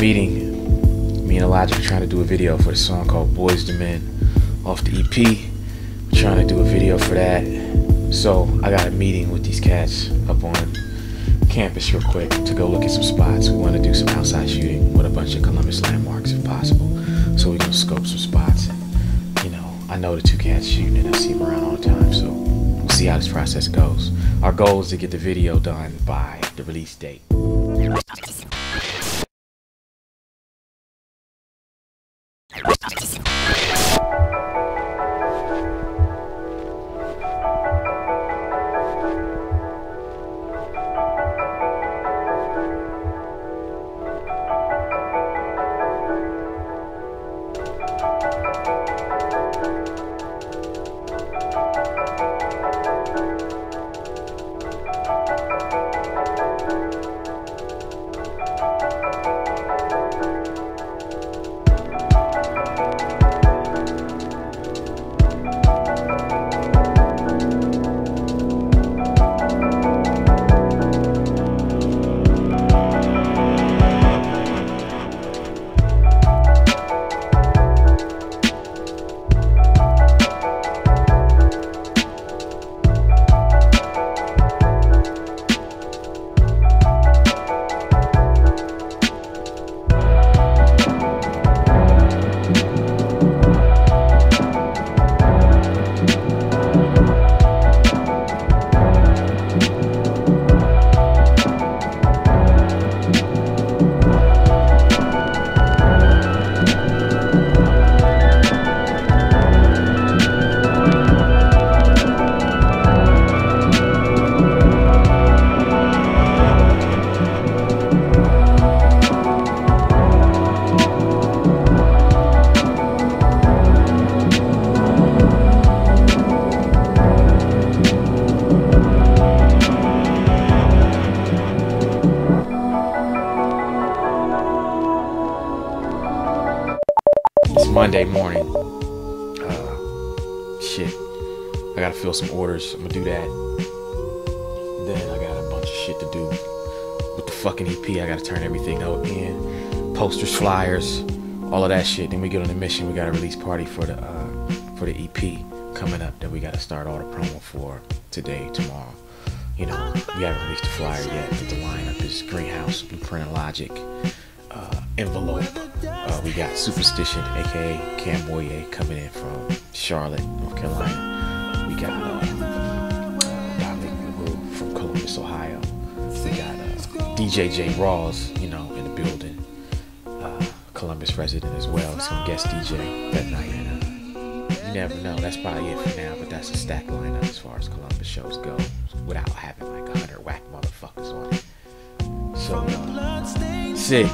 meeting. Me and Elijah trying to do a video for the song called Boys II Men off the EP. Trying to do a video for that. So I got a meeting with these cats up on campus real quick to go look at some spots. We want to do some outside shooting with a bunch of Columbus landmarks if possible. So we're gonna scope some spots. And, you know, I know the two cats shooting and I see them around all the time. So we'll see how this process goes. Our goal is to get the video done by the release date. It's Monday morning. Uh, shit. I gotta fill some orders. I'm gonna do that. Then I got a bunch of shit to do with the fucking EP. I gotta turn everything out in. Posters, flyers, all of that shit. Then we get on the mission. We got a release party for the uh, for the EP coming up that we gotta start all the promo for today, tomorrow. You know, we haven't released the flyer yet, but the lineup is Greenhouse, Blueprint Illogic, uh, Envelope. Uh, we got Supastition, aka Kam Moye, coming in from Charlotte, North Carolina. We got uh, Dominic from Columbus, Ohio. We got uh, DJ J Rawls, you know, in the building. Uh, Columbus resident as well. Gonna guest DJ that night. And, uh, you never know. That's probably it for now, but that's a stacked lineup as far as Columbus shows go, without having like a hundred whack motherfuckers on it. So, uh, sick.